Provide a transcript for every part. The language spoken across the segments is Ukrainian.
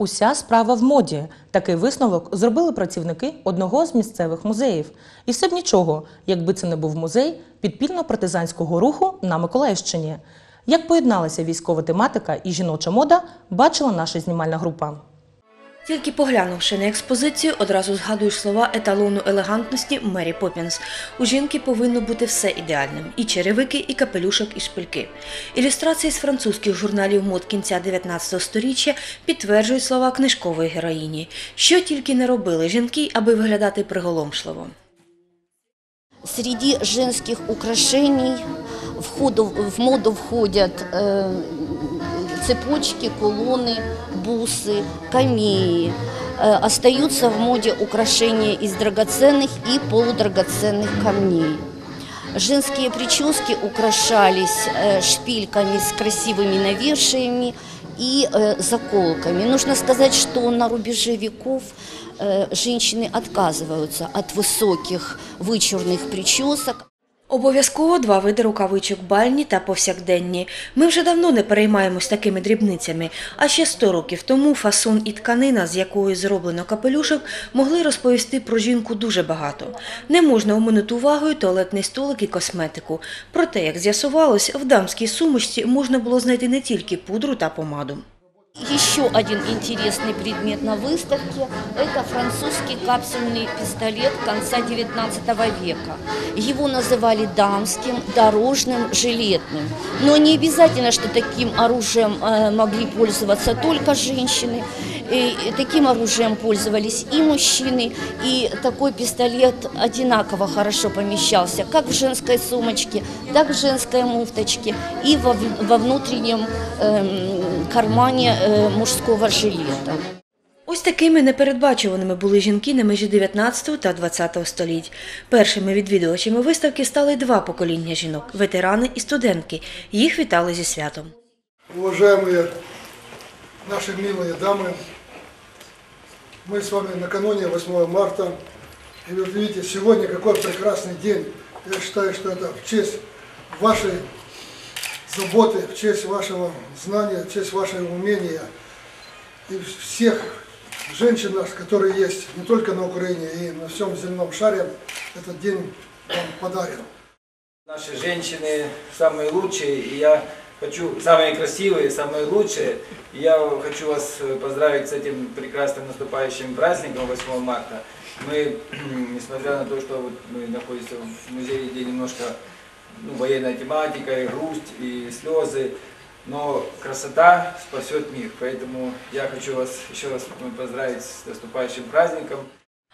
Уся справа в моді. Такий висновок зробили працівники одного з місцевих музеїв. І все б нічого, якби це не був музей підпільно-партизанського руху на Миколаївщині. Як поєдналася військова тематика і жіноча мода, бачила наша знімальна група. Тільки поглянувши на експозицію, одразу згадуєш слова еталону елегантності Мері Поппінс. У жінки повинно бути все ідеальним: і черевики, і капелюшок, і шпильки. Ілюстрації з французьких журналів мод кінця 19 століття підтверджують слова книжкової героїні. Що тільки не робили жінки, аби виглядати приголомшливо. Среди женских украшений в, моду входят э, цепочки, кулоны, бусы, камеи. Э, остаются в моде украшения из драгоценных и полудрагоценных камней. Женские прически украшались э, шпильками с красивыми навершиями и э, заколками. Нужно сказать, что на рубеже веков э, женщины отказываются от высоких вычурных причесок. Обов'язково два види рукавичок бальні та повсякденні. Ми вже давно не переймаємось такими дрібницями. А ще 100 років тому фасон і тканина, з якої зроблено капелюшок, могли розповісти про жінку дуже багато. Не можна оминути увагою туалетний столик і косметику. Проте, як з'ясувалось, в дамській сумочці можна було знайти не тільки пудру та помаду. Еще один интересный предмет на выставке – это французский капсульный пистолет конца XIX века. Его называли дамским, дорожным, жилетным. Но не обязательно, что таким оружием э, могли пользоваться только женщины. И таким оружием пользовались и мужчины, и такой пистолет одинаково хорошо помещался как в женской сумочке, так в женской муфточке и во, в- во внутреннем эм, кармане э, мужского жилета. Ось такими непередбачуваними були жінки на межі 19 та 20 століть. Першими відвідувачами виставки стали два покоління жінок – ветерани і студентки. Їх вітали зі святом. Уважаемые наши милые дамы, Мы с вами накануне 8 марта. И вы видите, сегодня какой прекрасный день. Я считаю, что это в честь вашей заботы, в честь вашего знания, в честь вашего умения. И всех женщин, нас, которые есть не только на Украине, и на всем земном шаре, этот день вам подарен. Наши женщины самые лучшие, и я хочу, самые красивые, самые лучшие. Я хочу вас э, поздравить с этим прекрасным наступающим праздником 8 марта. Мы, несмотря на то, что вот мы находимся в музее, где немножко ну, военная тематика, и грусть, и слезы, но красота спасет мир. Поэтому я хочу вас еще раз поздравить с наступающим праздником.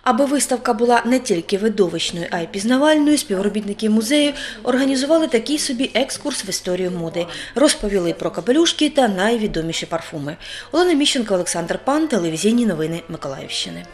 Аби виставка була не тільки видовищною, а й пізнавальною, співробітники музею організували такий собі екскурс в історію моди, розповіли про капелюшки та найвідоміші парфуми. Олена Міщенко, Олександр Пан, телевізійні новини Миколаївщини.